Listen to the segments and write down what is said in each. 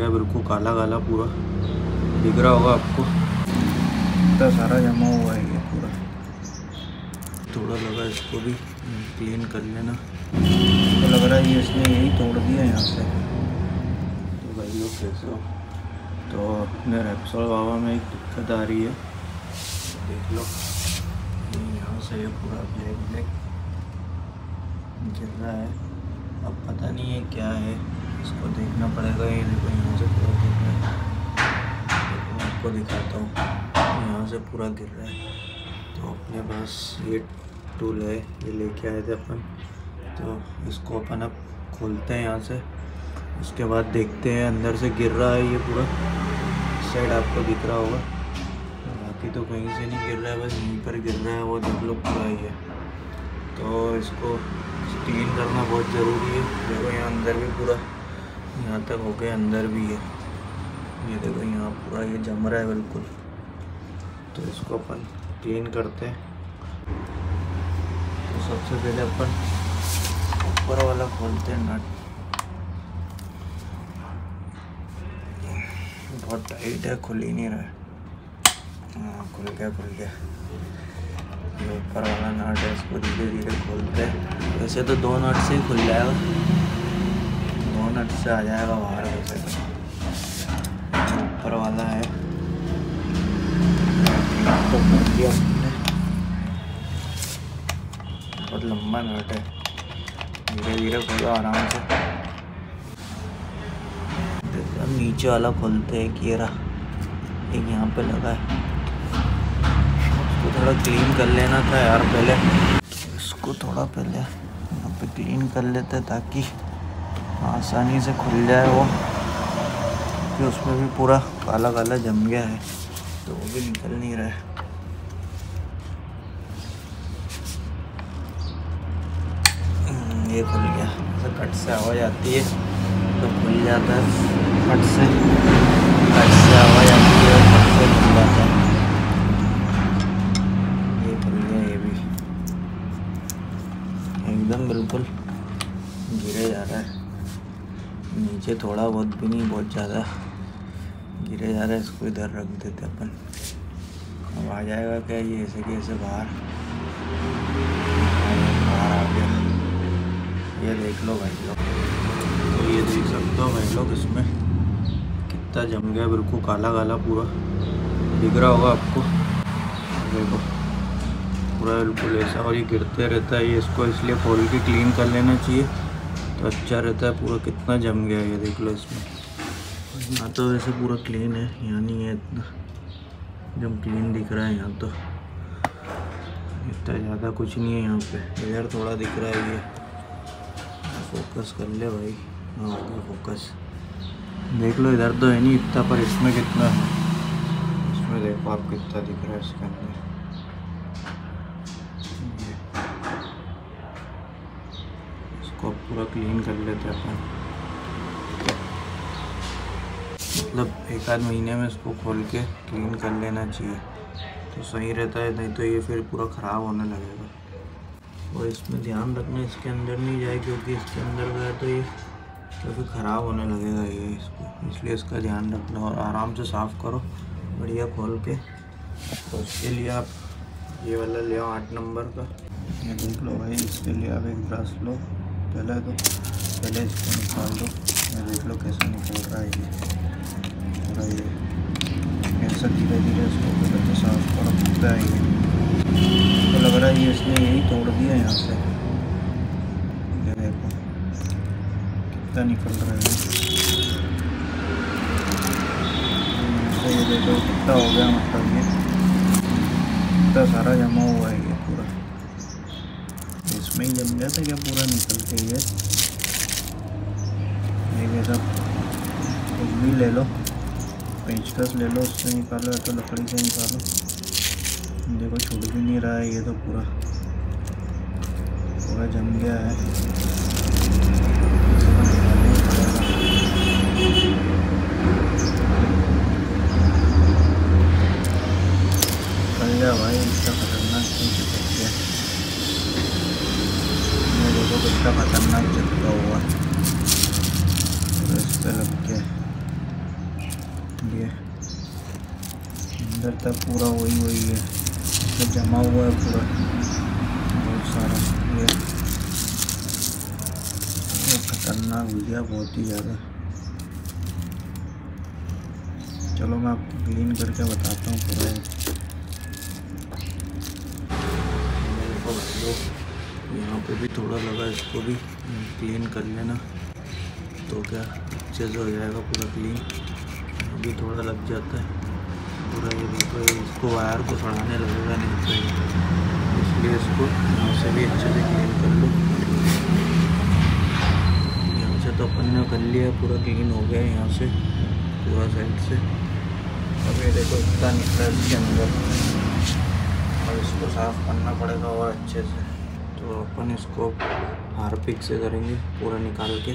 गया बिल्कुल काला काला पूरा। दिख रहा होगा आपको। इतना सारा जमा हुआ है ये पूरा। थोड़ा लगा इसको भी क्लीन कर लेना। तो लग रहा है ये इसने यही तोड़ दिया यहाँ से। तो भाई लोग कैसे हो? तो मेरे रेप्सोल बाबा में एक दिक्कत आ रही है। देख लो। यहाँ से ये पूरा ब्लैक ब्लैक गिर रहा है। अब पता नहीं है क्या है। इसको देखना पड़ेगा, ये देखो, यहाँ से पूरा गिर रहा है। मैं आपको दिखाता हूँ। यहाँ से पूरा गिर रहा है। तो अपने पास ये टूल है, ये लेके आए थे अपन। तो इसको अपन अब खोलते हैं यहाँ से। उसके बाद देखते हैं, अंदर से गिर रहा है ये पूरा। साइड आपको दिख रहा होगा। बाकी तो कहीं से नहीं गिर रहा है, बस यहीं पर गिर रहा है वो देख लो पूरा ही है तो इसको क्लीन करना बहुत ज़रूरी है। देखो, यहाँ अंदर भी पूरा यहाँ तक हो गया, अंदर भी है। ये देखो, यहाँ पूरा ये जम रहा है बिल्कुल। तो इसको अपन क्लीन करते हैं। तो सबसे पहले अपन ऊपर वाला खोलते हैं नट बहुत टाइट है, खुल ही नहीं रहा है। हाँ खुल गया खुल गया। ये ऊपर वाला नट है, इसको धीरे धीरे खोलते हैं। वैसे तो दो नट से ही खुल जाएगा। दो नट से आ जाएगा बाहर वैसे ऊपर वाला है। तो बहुत लंबा नट है। धीरे धीरे खोलो आराम से। नीचे वाला खोलते हैं कि एक यहाँ पे लगा है। इसको थोड़ा क्लीन कर लेना था यार पहले। इसको थोड़ा पहले यहाँ पे क्लीन कर लेते ताकि आसानी से खुल जाए वो। कि उसमें भी पूरा काला काला जम गया है तो वो भी निकल नहीं रहा है। हम्म, ये खुल गया। ऐसे कट से आवाज़ आती है तो खुल जाता है। कट से कट से आवाज़ आती है कट से खुल जाता है। ये खुल गया ये भी। एकदम बिल्कुल गिरे जा रहा है। नीचे थोड़ा बहुत भी नहीं, बहुत ज़्यादा गिरे जा रहा है, इसको इधर रख देते अपन। अब आ जाएगा क्या ये ऐसे कैसे बाहर? बाहर आ गया। ये देख लो भाई लोग। तो ये देख सकते हो भाई लोग, इसमें कितना जम गया, बिल्कुल काला काला पूरा। दिख रहा होगा आपको। देखो, पूरा बिल्कुल ऐसा और ये गिरते रहता है, ये इसको इसलिए खोल के क्लीन कर लेना चाहिए। अच्छा रहता है, पूरा कितना जम गया ये देख लो इसमें। यहाँ तो वैसे पूरा क्लीन है, यहाँ नहीं है इतना। एकदम क्लीन दिख रहा है यहाँ तो। इतना ज़्यादा कुछ नहीं है यहाँ पे। इधर थोड़ा दिख रहा है ये। फोकस कर ले भाई। हाँ फोकस देख लो, इधर तो है नहीं इतना, पर इसमें कितना है? इसमें देखो आप कितना दिख रहा है इसके अंदर। पूरा क्लीन कर लेते हैं अपन। मतलब एक आध महीने में इसको खोल के क्लीन कर लेना चाहिए। तो सही रहता है, नहीं तो ये फिर पूरा ख़राब होने लगेगा। और इसमें ध्यान रखना, इसके अंदर नहीं जाए, क्योंकि इसके अंदर गया तो ये तो फिर ख़राब होने लगेगा ये इसको। इसलिए इसका ध्यान रखना और आराम से साफ़ करो, बढ़िया खोल के। तो उसके लिए आप ये वाला ले आओ आठ नंबर का। ये देख लो भाई, इसके लिए आप एक ब्रश लो। पहले तो पहले इसको निकाल दो ये देख लो कैसे निकल रहा है ये पूरा ये ऐसा धीरे धीरे इसको पहले तो साफ़ करो पूरा है ये तो लग रहा है ये इसने यही तोड़ दिया यहाँ से ये देखो कितना निकल रहा है तो ये देखो कितना हो गया मतलब ये इतना सारा जमा हुआ है पूरा जम गया था क्या? पूरा निकल के ये। ये सब कुछ भी ले लो। पेचकस ले लो, उससे निकालो, या तो लकड़ी से निकालो। देखो, छूट भी नहीं रहा है ये तो पूरा। पूरा जम गया है। गया भाई इसका खतरनाक चीज़ चिपक गया कितना खतरनाक चिपका हुआ। तो इस पे लग के ये अंदर तक पूरा वही वही है। तो जमा हुआ है पूरा। बहुत सारा ये ये खतरनाक गया बहुत ही ज़्यादा। चलो मैं आपको क्लीन करके बताता हूँ पूरा। यहाँ पे भी थोड़ा लगा, इसको भी क्लीन कर लेना। तो क्या अच्छे से हो जाएगा पूरा क्लीन अभी थोड़ा लग जाता है। पूरा ये देखो इसको वायर को सड़ाने लगेगा, नहीं तो इसलिए इसको यहाँ से भी अच्छे से क्लीन कर लो। यहाँ से तो अपन ने कर लिया, पूरा क्लीन हो गया यहाँ से, पूरा साइड से। अब ये देखो, इतना निकला इसके अंदर। और इसको साफ़ करना पड़ेगा और अच्छे से। तो अपन इसको हारपिक से करेंगे, पूरा निकाल के।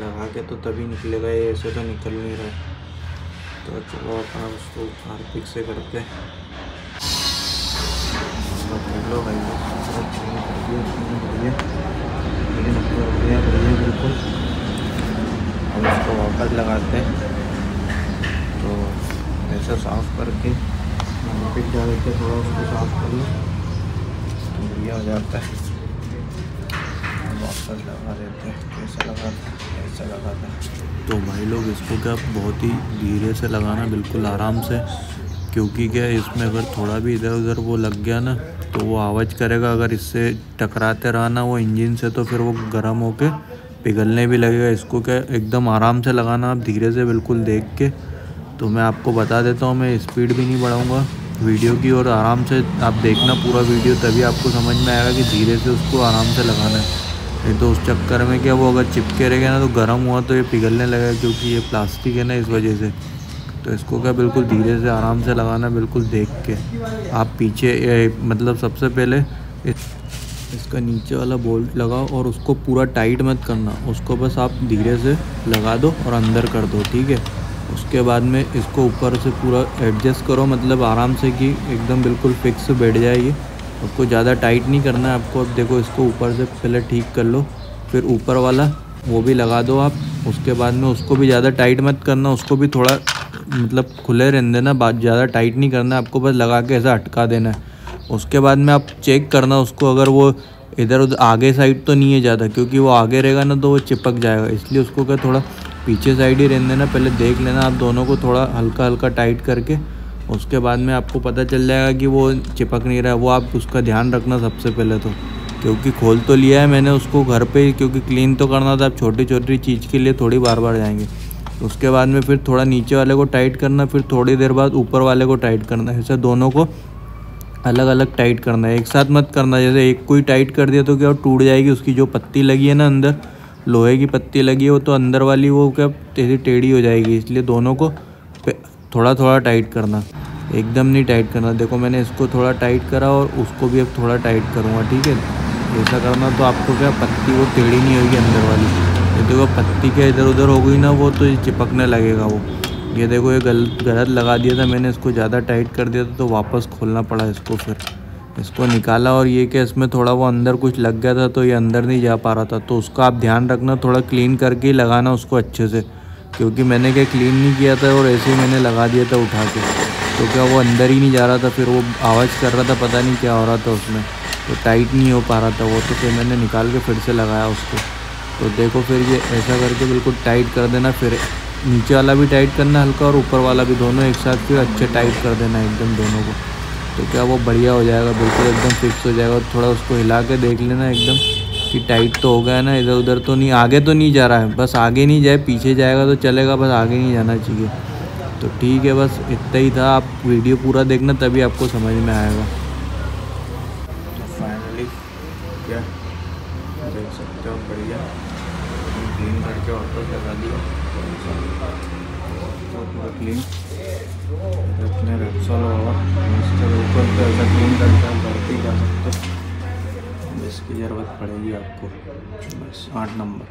लगा के तो तभी निकलेगा, ये ऐसे तो निकल नहीं रहा तो चलो अपन उसको हारपिक से करते बढ़िया बिल्कुल। अब उसको वापस लगाते हैं। तो ऐसा साफ़ करके, हारपिक डाल के थोड़ा उसको साफ़ कर लो। तो बढ़िया हो जाता है। तो भाई लोग, इसको क्या बहुत ही धीरे से लगाना बिल्कुल आराम से? क्योंकि क्या इसमें अगर थोड़ा भी इधर उधर वो लग गया ना तो वो आवाज़ करेगा। अगर इससे टकराते रहा ना वो इंजन से तो फिर वो गर्म होके पिघलने भी लगेगा। इसको क्या एकदम आराम से लगाना, आप धीरे से बिल्कुल देख के। तो मैं आपको बता देता हूँ, मैं स्पीड भी नहीं बढ़ाऊँगा। वीडियो की और आराम से आप देखना पूरा वीडियो तभी आपको समझ में आएगा कि धीरे से उसको आराम से लगाना है। नहीं तो उस चक्कर में क्या वो अगर चिपके रहेगा ना तो गर्म हुआ तो ये पिघलने लगेगा क्योंकि ये प्लास्टिक है ना इस वजह से। तो इसको क्या बिल्कुल धीरे से आराम से लगाना बिल्कुल देख के। आप पीछे मतलब सबसे पहले इस, इसका नीचे वाला बोल्ट लगाओ और उसको पूरा टाइट मत करना। उसको बस आप धीरे से लगा दो और अंदर कर दो ठीक है? उसके बाद में इसको ऊपर से पूरा एडजस्ट करो मतलब आराम से कि एकदम बिल्कुल फिक्स बैठ जाएगी उसको ज़्यादा टाइट नहीं करना है आपको। अब देखो इसको ऊपर से पहले ठीक कर लो, फिर ऊपर वाला वो भी लगा दो आप। उसके बाद में उसको भी ज़्यादा टाइट मत करना, उसको भी थोड़ा मतलब खुले रहने देना बात ज़्यादा टाइट नहीं करना, आपको बस लगा के ऐसा अटका देना है। उसके बाद में आप चेक करना उसको, अगर वो इधर उधर आगे साइड तो नहीं है ज़्यादा, क्योंकि वो आगे रहेगा ना तो वो चिपक जाएगा। इसलिए उसको क्या थोड़ा पीछे साइड ही रहने देना, पहले देख लेना आप दोनों को थोड़ा हल्का हल्का टाइट करके। उसके बाद में आपको पता चल जाएगा कि वो चिपक नहीं रहा, वो आप उसका ध्यान रखना सबसे पहले तो। क्योंकि खोल तो लिया है मैंने उसको घर पे क्योंकि क्लीन तो करना था आप छोटी छोटी चीज़ के लिए थोड़ी बार बार जाएँगे। उसके बाद में फिर थोड़ा नीचे वाले को टाइट करना, फिर थोड़ी देर बाद ऊपर वाले को टाइट करना, ऐसे दोनों को अलग अलग टाइट करना है। एक साथ मत करना, जैसे एक को ही टाइट कर दिया तो क्या टूट जाएगी, उसकी जो पत्ती लगी है ना अंदर लोहे की पत्ती लगी है तो अंदर वाली वो क्या तेज़ी टेढ़ी हो जाएगी, इसलिए दोनों को थोड़ा थोड़ा टाइट करना। एकदम नहीं टाइट करना। देखो, मैंने इसको थोड़ा टाइट करा और उसको भी अब थोड़ा टाइट करूँगा, ठीक है? ऐसा करना तो आपको क्या, पत्ती वो टेढ़ी नहीं होगी अंदर वाली। ये देखो, पत्ती क्या इधर उधर हो गई ना वो तो ये चिपकने लगेगा वो। ये देखो, ये गलत गलत लगा दिया था मैंने, इसको ज़्यादा टाइट कर दिया था तो वापस खोलना पड़ा इसको फिर। इसको निकाला और ये कि इसमें थोड़ा वो अंदर कुछ लग गया था तो ये अंदर नहीं जा पा रहा था। तो उसका आप ध्यान रखना, थोड़ा क्लीन करके ही लगाना उसको अच्छे से, क्योंकि मैंने क्या क्लीन नहीं किया था और ऐसे ही मैंने लगा दिया था उठा के। तो क्या वो अंदर ही नहीं जा रहा था, फिर वो आवाज़ कर रहा था, पता नहीं क्या हो रहा था उसमें। तो टाइट नहीं हो पा रहा था वो तो फिर मैंने निकाल के फिर से लगाया उसको। तो देखो फिर ये ऐसा करके बिल्कुल टाइट कर देना, फिर नीचे वाला भी टाइट करना हल्का और ऊपर वाला भी, दोनों एक साथ फिर अच्छे टाइट कर देना एकदम दोनों को। तो क्या वो बढ़िया हो जाएगा? बिल्कुल एकदम फिक्स हो जाएगा थोड़ा उसको हिला के देख लेना एकदम कि टाइट तो हो गया ना? इधर उधर तो नहीं, आगे तो नहीं जा रहा है। बस आगे नहीं जाए, पीछे जाएगा तो चलेगा, बस आगे नहीं जाना चाहिए। तो ठीक है, बस इतना ही था। आप वीडियो पूरा देखना, तभी आपको समझ में आएगा। तो फाइनली क्या? देख सकते हो, बढ़िया। क्लीन करके ऑटो लगा दिया। तो पूरा क्लीन अपने रेक्सोल होगा मस्त ऊपर तो ऐसा क्लीन करके आप ही जा सकते हो। इसकी ज़रूरत पड़ेगी आपको। बस आठ नंबर।